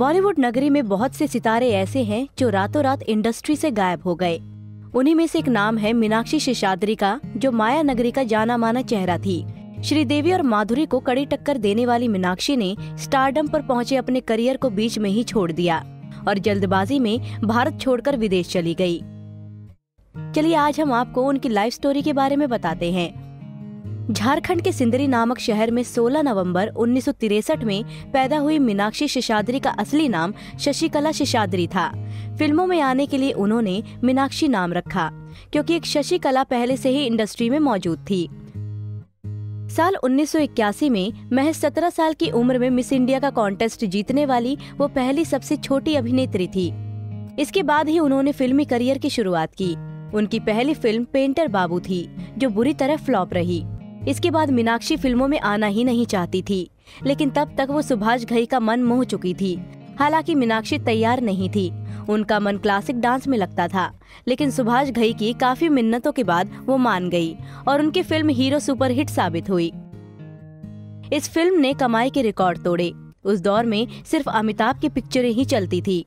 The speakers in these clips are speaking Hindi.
बॉलीवुड नगरी में बहुत से सितारे ऐसे हैं जो रातों रात इंडस्ट्री से गायब हो गए। उन्हीं में से एक नाम है मीनाक्षी शेषाद्री का, जो माया नगरी का जाना माना चेहरा थी। श्रीदेवी और माधुरी को कड़ी टक्कर देने वाली मीनाक्षी ने स्टारडम पर पहुँचे अपने करियर को बीच में ही छोड़ दिया और जल्दबाजी में भारत छोड़कर विदेश चली गई। चलिए आज हम आपको उनकी लाइफ स्टोरी के बारे में बताते हैं। झारखंड के सिंदरी नामक शहर में 16 नवंबर उन्नीस में पैदा हुई मीनाक्षी शेषाद्री का असली नाम शशिकला शेषाद्री था। फ़िल्मों में आने के लिए उन्होंने मीनाक्षी नाम रखा, क्योंकि एक शशिकला पहले से ही इंडस्ट्री में मौजूद थी। साल 1981 में महज 17 साल की उम्र में मिस इंडिया का कॉन्टेस्ट जीतने वाली वो पहली सबसे छोटी अभिनेत्री थी। इसके बाद ही उन्होंने फिल्मी करियर की शुरुआत की। उनकी पहली फ़िल्म पेंटर बाबू थी, जो बुरी तरह फ्लॉप रही। इसके बाद मीनाक्षी फ़िल्मों में आना ही नहीं चाहती थी, लेकिन तब तक वो सुभाष घई का मन मोह चुकी थी। हालाँकि मीनाक्षी तैयार नहीं थी, उनका मन क्लासिक डांस में लगता था, लेकिन सुभाष घई की काफ़ी मिन्नतों के बाद वो मान गई और उनकी फ़िल्म हीरो सुपरहिट साबित हुई। इस फ़िल्म ने कमाई के रिकॉर्ड तोड़े। उस दौर में सिर्फ़ अमिताभ की पिक्चरें ही चलती थी।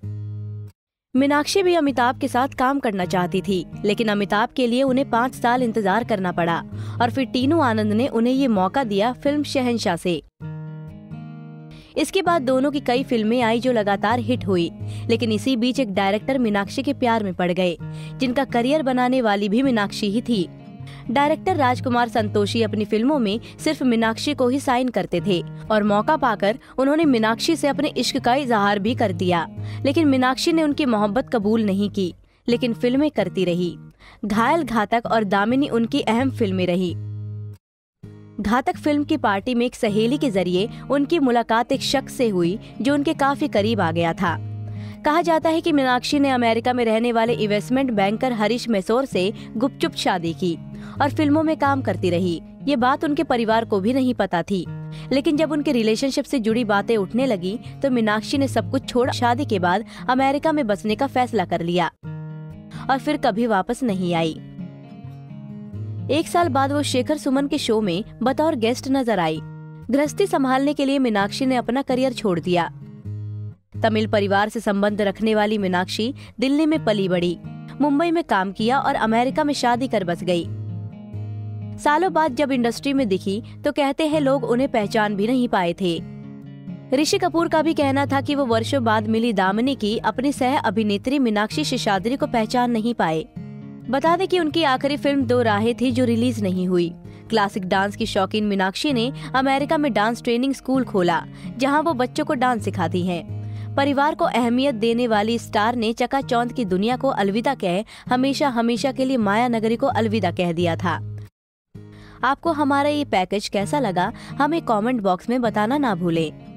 मीनाक्षी भी अमिताभ के साथ काम करना चाहती थी, लेकिन अमिताभ के लिए उन्हें पाँच साल इंतज़ार करना पड़ा, और फिर टीनू आनंद ने उन्हें ये मौका दिया फ़िल्म शहनशाह से। इसके बाद दोनों की कई फ़िल्में आई जो लगातार हिट हुई, लेकिन इसी बीच एक डायरेक्टर मीनाक्षी के प्यार में पड़ गए, जिनका करियर बनाने वाली भी मीनाक्षी ही थी। डायरेक्टर राजकुमार संतोषी अपनी फ़िल्मों में सिर्फ़ मीनाक्षी को ही साइन करते थे और मौका पाकर उन्होंने मीनाक्षी से अपने इश्क का इजहार भी कर दिया। लेकिन मीनाक्षी ने उनकी मोहब्बत कबूल नहीं की, लेकिन फ़िल्में करती रही। घायल घातक और दामिनी उनकी अहम फ़िल्में रही। घातक फ़िल्म की पार्टी में एक सहेली के ज़रिए उनकी मुलाकात एक शख्स से हुई, जो उनके काफ़ी करीब आ गया था। कहा जाता है कि मीनाक्षी ने अमेरिका में रहने वाले इन्वेस्टमेंट बैंकर हरीश मैसोर से गुपचुप शादी की और फ़िल्मों में काम करती रही। ये बात उनके परिवार को भी नहीं पता थी। लेकिन जब उनके रिलेशनशिप से जुड़ी बातें उठने लगी तो मीनाक्षी ने सब कुछ छोड़ शादी के बाद अमेरिका में बसने का फैसला कर लिया और फिर कभी वापस नहीं आई। एक साल बाद वो शेखर सुमन के शो में बतौर गेस्ट नज़र आई। गृहस्थी संभालने के लिए मीनाक्षी ने अपना करियर छोड़ दिया। तमिल परिवार से संबंध रखने वाली मीनाक्षी दिल्ली में पली बड़ी, मुंबई में काम किया और अमेरिका में शादी कर बस गई। सालों बाद जब इंडस्ट्री में दिखी तो कहते हैं लोग उन्हें पहचान भी नहीं पाए थे। ऋषि कपूर का भी कहना था कि वो वर्षों बाद मिली दामिनी की अपनी सह अभिनेत्री मीनाक्षी शेषाद्री को पहचान नहीं पाए। बता दें कि उनकी आखिरी फ़िल्म दो राहें थी जो रिलीज़ नहीं हुई। क्लासिक डांस की शौकीन मीनाक्षी ने अमेरिका में डांस ट्रेनिंग स्कूल खोला, जहाँ वो बच्चों को डांस सिखाती हैं। परिवार को अहमियत देने वाली स्टार ने चकाचौंध की दुनिया को अलविदा कह, हमेशा हमेशा के लिए माया नगरी को अलविदा कह दिया था। आपको हमारा ये पैकेज कैसा लगा, हमें कमेंट बॉक्स में बताना ना भूलें।